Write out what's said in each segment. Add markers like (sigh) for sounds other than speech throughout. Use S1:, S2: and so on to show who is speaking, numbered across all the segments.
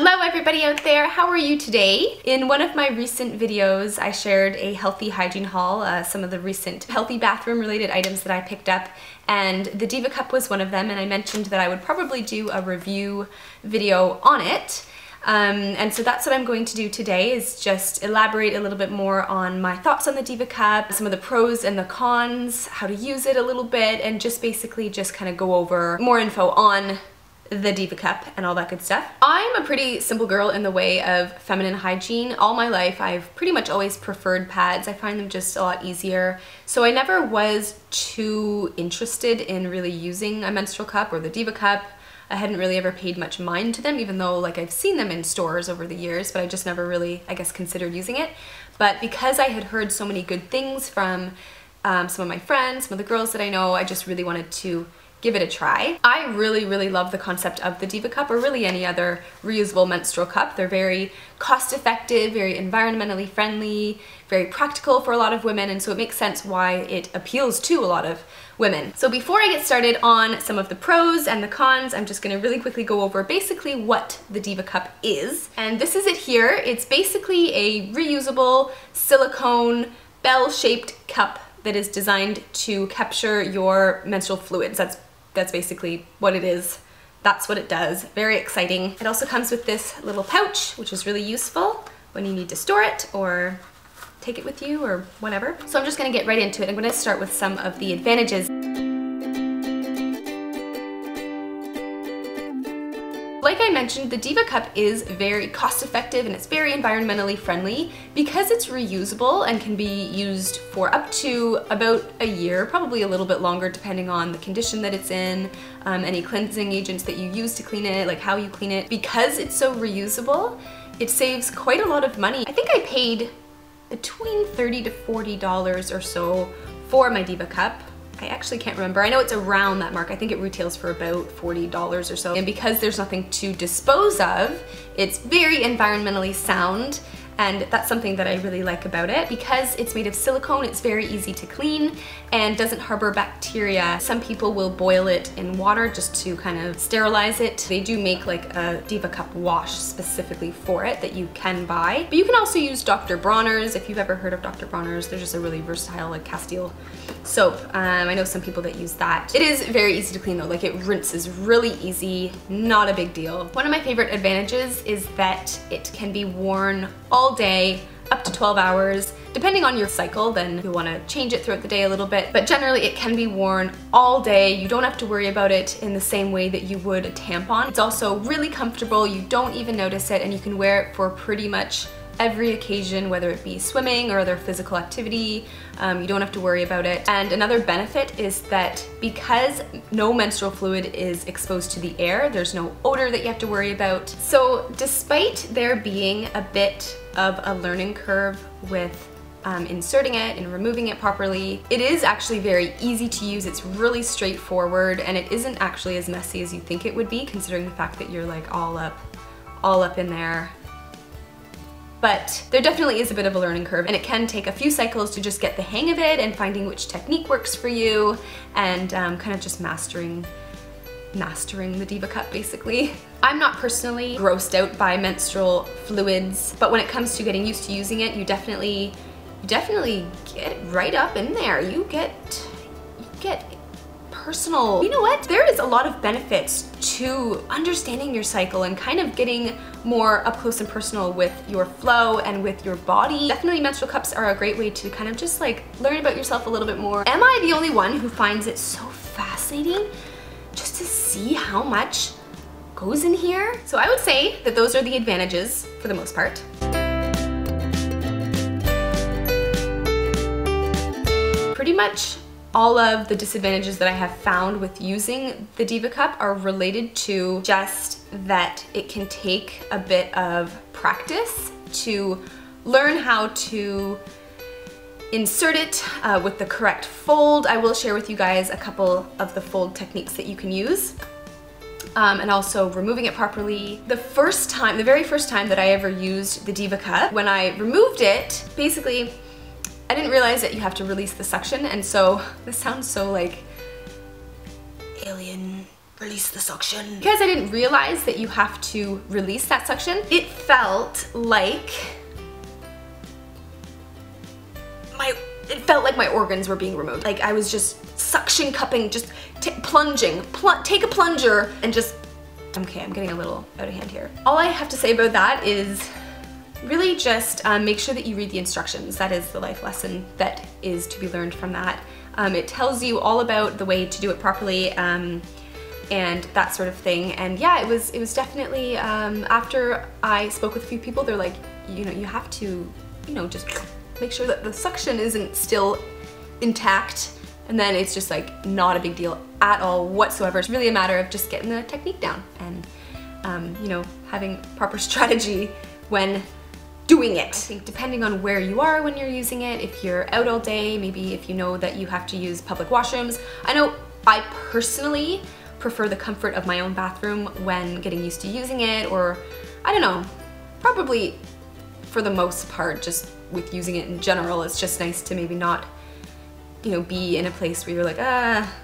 S1: Hello everybody out there, how are you today? In one of my recent videos I shared a healthy hygiene haul, uh, some of the recent healthy bathroom related items that I picked up and the Diva Cup was one of them and I mentioned that I would probably do a review video on it. Um, and so that's what I'm going to do today is just elaborate a little bit more on my thoughts on the Diva Cup, some of the pros and the cons, how to use it a little bit, and just basically just kind of go over more info on the Diva Cup and all that good stuff. I'm a pretty simple girl in the way of feminine hygiene. All my life I've pretty much always preferred pads. I find them just a lot easier. So I never was too interested in really using a menstrual cup or the Diva Cup. I hadn't really ever paid much mind to them even though like I've seen them in stores over the years but I just never really I guess considered using it. But because I had heard so many good things from um, some of my friends, some of the girls that I know, I just really wanted to give it a try. I really, really love the concept of the Diva Cup or really any other reusable menstrual cup. They're very cost effective, very environmentally friendly, very practical for a lot of women and so it makes sense why it appeals to a lot of women. So before I get started on some of the pros and the cons, I'm just gonna really quickly go over basically what the Diva Cup is. And this is it here. It's basically a reusable silicone bell-shaped cup that is designed to capture your menstrual fluids. That's that's basically what it is. That's what it does. Very exciting. It also comes with this little pouch, which is really useful when you need to store it or take it with you or whatever. So I'm just gonna get right into it. I'm gonna start with some of the advantages. Like I mentioned, the Diva Cup is very cost effective and it's very environmentally friendly because it's reusable and can be used for up to about a year, probably a little bit longer depending on the condition that it's in, um, any cleansing agents that you use to clean it, like how you clean it. Because it's so reusable, it saves quite a lot of money. I think I paid between 30 to $40 or so for my Diva Cup. I actually can't remember. I know it's around that mark. I think it retails for about $40 or so. And because there's nothing to dispose of, it's very environmentally sound and that's something that I really like about it. Because it's made of silicone, it's very easy to clean and doesn't harbor bacteria. Some people will boil it in water just to kind of sterilize it. They do make like a Diva Cup wash specifically for it that you can buy. But you can also use Dr. Bronner's. If you've ever heard of Dr. Bronner's, they're just a really versatile like Castile soap. Um, I know some people that use that. It is very easy to clean though, like it rinses really easy, not a big deal. One of my favorite advantages is that it can be worn all day, up to 12 hours. Depending on your cycle, then you'll wanna change it throughout the day a little bit, but generally it can be worn all day. You don't have to worry about it in the same way that you would a tampon. It's also really comfortable, you don't even notice it, and you can wear it for pretty much every occasion, whether it be swimming or other physical activity. Um, you don't have to worry about it. And another benefit is that because no menstrual fluid is exposed to the air, there's no odor that you have to worry about. So despite there being a bit of a learning curve with um, inserting it and removing it properly. It is actually very easy to use, it's really straightforward, and it isn't actually as messy as you think it would be, considering the fact that you're like all up, all up in there but there definitely is a bit of a learning curve and it can take a few cycles to just get the hang of it and finding which technique works for you and um, kind of just mastering mastering the Diva Cup basically. I'm not personally grossed out by menstrual fluids, but when it comes to getting used to using it, you definitely definitely get right up in there. You get you get personal. You know what? There is a lot of benefits to understanding your cycle and kind of getting more up close and personal with your flow and with your body. Definitely menstrual cups are a great way to kind of just like learn about yourself a little bit more. Am I the only one who finds it so fascinating just to see how much goes in here? So I would say that those are the advantages for the most part. Pretty much all of the disadvantages that I have found with using the Diva Cup are related to just that it can take a bit of practice to learn how to insert it uh, with the correct fold. I will share with you guys a couple of the fold techniques that you can use. Um, and also removing it properly. The first time, the very first time that I ever used the Diva Cup, when I removed it, basically I didn't realize that you have to release the suction and so this sounds so like alien release the suction. Because I didn't realize that you have to release that suction, it felt like my, it felt like my organs were being removed. Like I was just suction cupping, just plunging, pl take a plunger and just, okay, I'm getting a little out of hand here. All I have to say about that is really just um, make sure that you read the instructions. That is the life lesson that is to be learned from that. Um, it tells you all about the way to do it properly. Um, and that sort of thing. And yeah, it was it was definitely um, after I spoke with a few people, they're like, you know, you have to, you know, just make sure that the suction isn't still intact. And then it's just like not a big deal at all whatsoever. It's really a matter of just getting the technique down and, um, you know, having proper (laughs) strategy when doing it. I think depending on where you are when you're using it, if you're out all day, maybe if you know that you have to use public washrooms. I know I personally prefer the comfort of my own bathroom when getting used to using it or I don't know, probably for the most part just with using it in general it's just nice to maybe not you know be in a place where you're like ah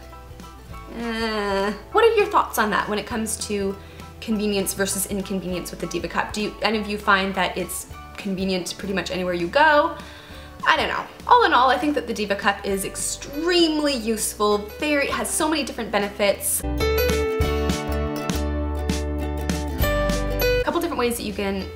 S1: eh. What are your thoughts on that when it comes to convenience versus inconvenience with the Diva Cup? Do you, any of you find that it's convenient pretty much anywhere you go? I don't know. All in all, I think that the Diva Cup is extremely useful, very, has so many different benefits. A couple different ways that you can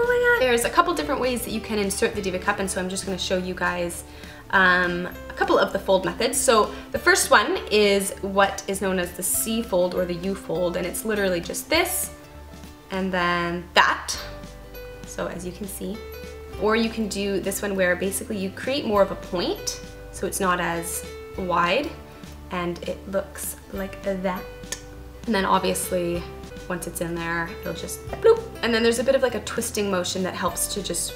S1: Oh my god. There's a couple different ways that you can insert the Diva Cup and so I'm just gonna show you guys um, a couple of the fold methods. So the first one is what is known as the C fold or the U fold and it's literally just this and then that so as you can see. Or you can do this one where basically you create more of a point so it's not as wide and it looks like that. And then obviously once it's in there, it'll just bloop. And then there's a bit of like a twisting motion that helps to just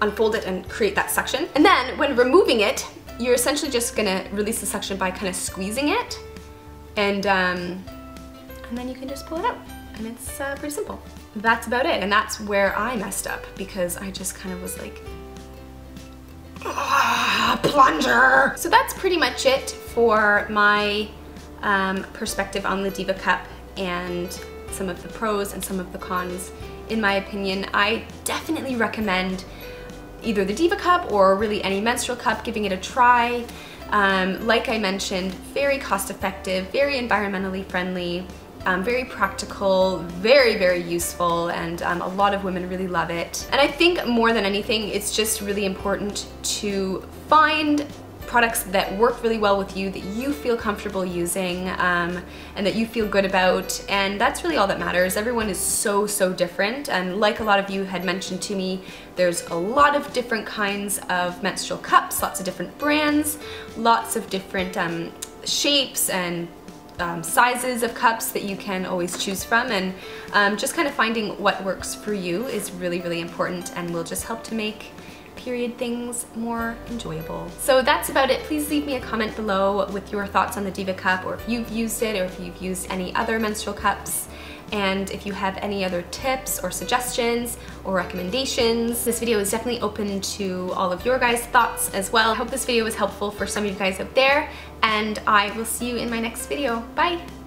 S1: unfold it and create that suction. And then when removing it, you're essentially just gonna release the suction by kind of squeezing it and, um, and then you can just pull it out and it's uh, pretty simple that's about it. And that's where I messed up because I just kind of was like, ah, plunger. So that's pretty much it for my um, perspective on the Diva Cup and some of the pros and some of the cons. In my opinion, I definitely recommend either the Diva Cup or really any menstrual cup, giving it a try. Um, like I mentioned, very cost effective, very environmentally friendly, um, very practical, very, very useful, and um, a lot of women really love it. And I think more than anything, it's just really important to find products that work really well with you, that you feel comfortable using, um, and that you feel good about, and that's really all that matters. Everyone is so, so different, and like a lot of you had mentioned to me, there's a lot of different kinds of menstrual cups, lots of different brands, lots of different um, shapes and um, sizes of cups that you can always choose from and um, just kind of finding what works for you is really, really important and will just help to make period things more enjoyable. So that's about it. Please leave me a comment below with your thoughts on the Diva Cup or if you've used it or if you've used any other menstrual cups. And if you have any other tips or suggestions or recommendations, this video is definitely open to all of your guys' thoughts as well. I hope this video was helpful for some of you guys out there and I will see you in my next video. Bye!